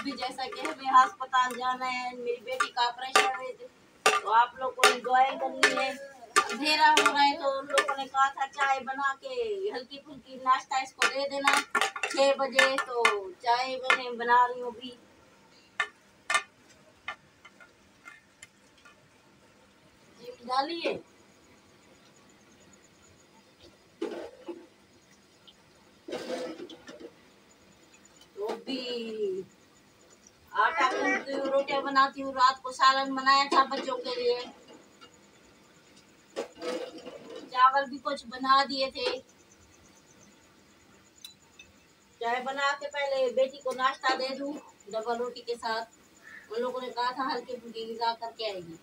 अभी जैसा कि हमें अस्पताल जाना है, मेरी बेटी का ऑपरेशन है तो आप लोग को दुआएँ करनी है। अंधेरा हो रहा है तो उन लोगों ने कहा था, चाय बना के हल्की फुल्की नाश्ता इसको दे देना, छह बजे तो चाय मैंने बना रही हूँ अभी। डालिए तो भी गूंथती हूँ, रोटियाँ बनाती हूँ, रात को सालन बनाया था बच्चों के लिए। चावल भी कुछ बना दिए थे। चाय बना के पहले बेटी को नाश्ता दे दूँ, डबल रोटी के साथ। उन लोगों ने कहा था, हल्की फुल्की गिजा करके आएगी।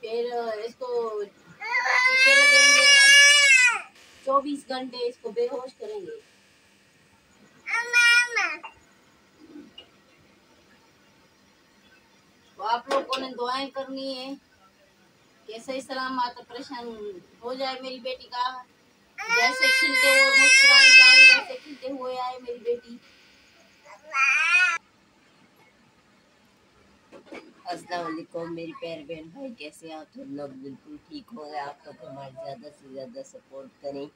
फिर, इसको चौबीस घंटे इसको बेहोश करेंगे तो आप दुआएँ करनी है कि सही सलामत ऑपरेशन हो जाए मेरी बेटी का। जैसे खिलते हुए मुस्कुराए जाए, वैसे खिलते हुए आए मेरी बेटी। अस्सलाम मेरी प्यारे बहन भाई, कैसे आप सब? लोग बिल्कुल ठीक हो गए आप लोग हमारे ज़्यादा से ज़्यादा सपोर्ट करें।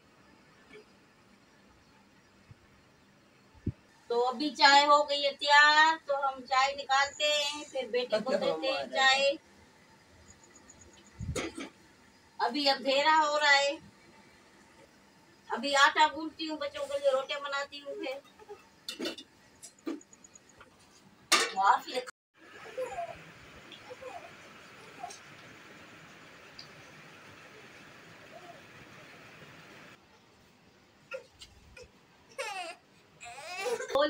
तो अभी चाय हो गई है तैयार तो हम चाय निकालते हैं फिर बेटे को देते हैं चाय। अभी अंधेरा हो रहा है। अभी आटा गूंथती हूँ बच्चों के लिए रोटियाँ बनाती हूँ फिर।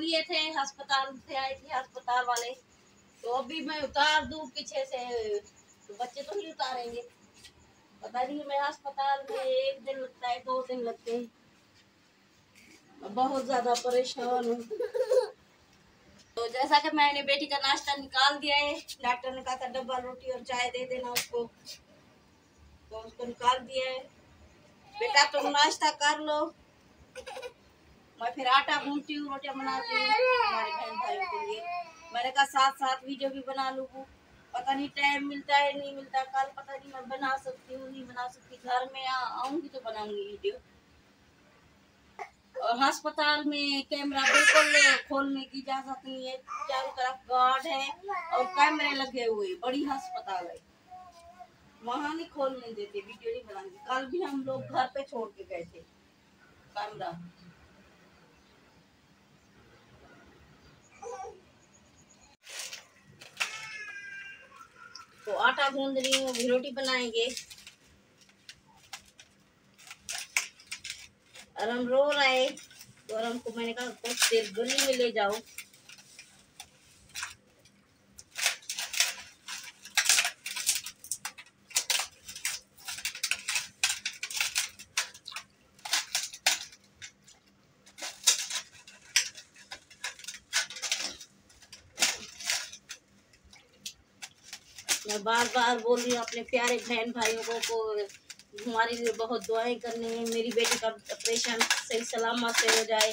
बोलिए थे, अस्पताल से आई थी, अस्पताल वाले। तो अभी मैं उतार दूँ पीछे से तो बच्चे तो नहीं उतारेंगे। पता नहीं मैं अस्पताल में एक दिन लगता है, दो दिन लगते हैं। बहुत ज़्यादा परेशान हूँ। तो जैसा कि मैंने बेटी का नाश्ता निकाल दिया है, डॉक्टर ने कहा था, डब्बा, रोटी और चाय दे देना उसको। तो उसको निकाल दिया है। बेटा, तुम नाश्ता कर लो। मैं फिर आटा गूंथती हूँ, रोटियाँ बनाती हूँ, हमारे बहन भाइयों के लिए। मैंने कहा साथ साथ वीडियो भी बना लूँ पता नहीं टाइम मिलता है, नहीं मिलता कल पता नहीं मैं बना सकती हूँ, नहीं बना सकती। घर में आऊँगी तो बनाऊँगी वीडियो और अस्पताल में कैमरा बिल्कुल खोलने की इजाज़त नहीं है। चारों तरफ़ गार्ड है और कैमरे लगे हुए बड़ी अस्पताल है। वहाँ नहीं खोलने देते वीडियो नहीं बनाएँगे कल भी हम लोग घर पे छोड़ के गए थे। कैमरा तो आटा गूंद रही हूँ, अभी रोटी बनाएँगे। और हम रो रहे तो और हमको मैंने कहा कुछ देर गली में ले जाओ। मैं बार बार बोल रही हूँ अपने प्यारे बहन भाइयों को को हमारे लिए बहुत दुआएँ करनी है। मेरी बेटी का ऑपरेशन सही सलामत से हो जाए।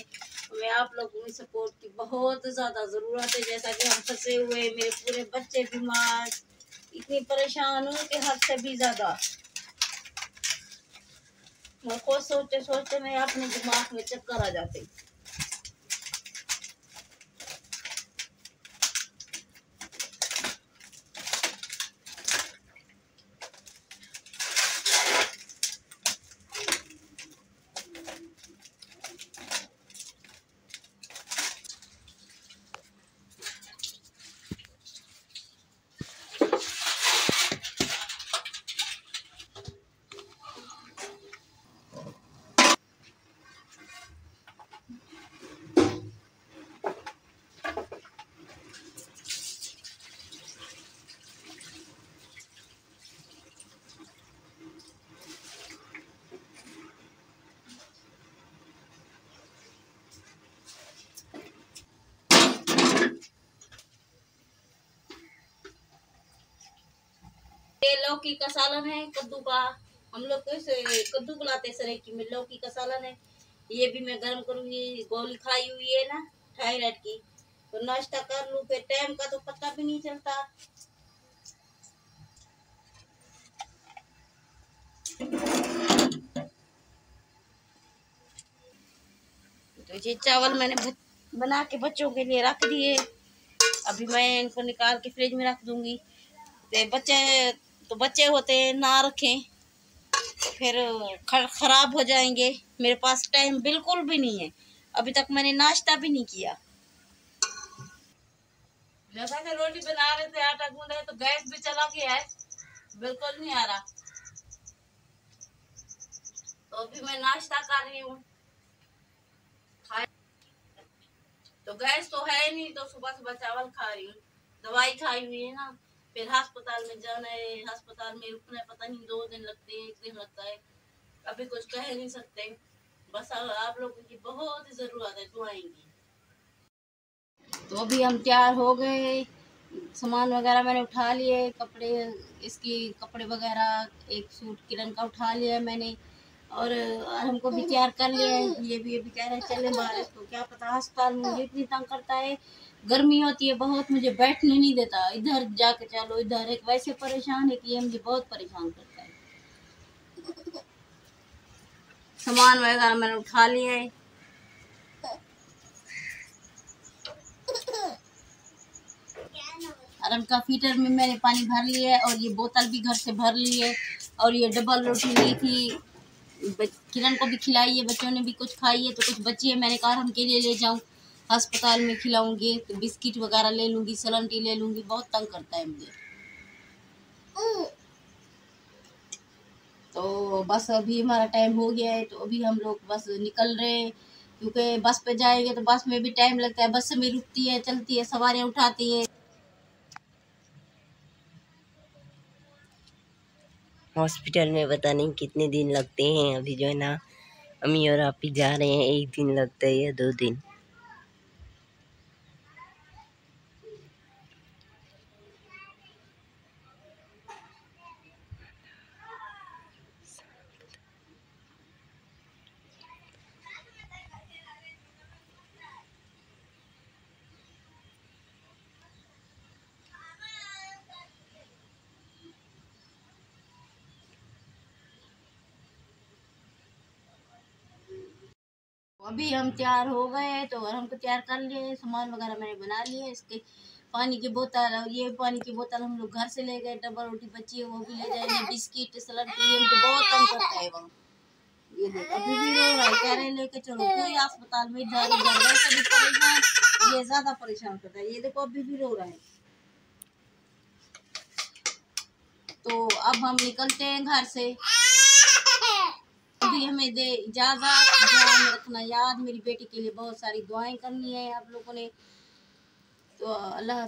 मैं आप लोगों की सपोर्ट की बहुत ज़्यादा ज़रूरत है। जैसा कि हम फंसे हुए मेरे पूरे बच्चे बीमार, इतनी परेशान हूँ कि हद से भी ज़्यादा। मैं खुद सोचते सोचते मैं अपने दिमाग में चक्कर आ जाते ये लौकी का सालन है, कद्दू का। हम लोग तो कद्दू बुलाते सरेकी में लौकी का सालन है। ये भी मैं गर्म करूँगी, गोली खाई हुई है ना, थायराइड की। तो नाश्ता कर लूँ, फिर टाइम का तो पता भी नहीं चलता। तो ये चावल मैंने बना के बच्चों के लिए रख दिए। अभी मैं इनको निकाल के फ्रिज में रख दूँगी। तो बच्चे तो बच्चे होते हैं, ना रखें। फिर ख़राब हो जाएँगे। मेरे पास टाइम बिल्कुल भी नहीं है। अभी तक मैंने नाश्ता भी नहीं किया। जैसा कि रोटी बना रहे थे, आटा गूंदे तो गैस भी चला गया है। बिल्कुल नहीं आ रहा। तो अभी मैं नाश्ता कर रही हूँ। तो गैस तो है नहीं तो सुबह सुबह चावल खा रही हूँ। दवाई खाई हुई है ना। फिर अस्पताल में जाना है अस्पताल में रुकना है, पता नहीं दो दिन लगते हैं, एक दिन लगता है। अभी कुछ कह नहीं सकते। बस आप लोगों की बहुत ज़रूरत है, दुआएँ की तो अभी हम तैयार हो गए सामान वगैरह मैंने उठा लिए, कपड़े, इसकी कपड़े वगैरह, एक सूट किरण का उठा लिया मैंने। और हमको तैयार कर लिया ये भी कह रहे हैं, चले बाहर तो क्या पता अस्पताल मुझे इतनी तंग करता है। गर्मी होती है बहुत, मुझे बैठने नहीं देता। इधर जाके चलो, इधर एक वैसे परेशान है कि ये मुझे बहुत परेशान करता है। सामान वगैरह मैंने उठा लिया है। और का फीटर में मैंने पानी भर लिया है और ये बोतल भी घर से भर ली है। और ये डबल रोटी ली थी। किरण को भी खिलाई है, बच्चों ने भी कुछ खाई है तो कुछ बची है। मैंने कहा हम के लिए ले जाऊँ, अस्पताल में खिलाऊँगी तो बिस्किट वगैरह ले लूँगी सलंटी ले लूँगी, बहुत तंग करता है मुझे। तो बस अभी हमारा टाइम हो गया है तो अभी हम लोग बस निकल रहे हैं, क्योंकि बस पे जाएँगे तो बस में भी टाइम लगता है, बस में रुकती है, चलती है, सवारियाँ उठाती है। हॉस्पिटल में पता नहीं कितने दिन लगते हैं। अभी जो है ना, अम्मी और आप ही जा रहे हैं, एक दिन लगता है या दो दिन। अभी हम तैयार हो गए तो और हमको तैयार कर लिए सामान वगैरह मैंने बना लिए इसके पानी की बोतल और ये पानी की बोतल हम लोग घर से ले गए, डबल रोटी बची है, वो भी ले जाएँगे, बिस्किट, सलाद ये मुझे बहुत कम करता है वहाँ ये अभी भी रो रहा है कह रहे लेके चलो, कोई अस्पताल में इधर उधर ये ज़्यादा परेशान करता है, ये देखो अभी भी रो रहा है। तो अब हम निकलते हैं घर से। भी हमें दे इजाज़त, ध्यान रखना याद, मेरी बेटी के लिए बहुत सारी दुआएँ करनी है आप लोगों ने। तो अल्लाह